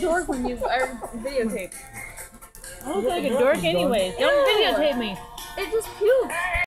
dork when you are videotaped. I look like a dork anyways. Don't videotape me. It just pukes.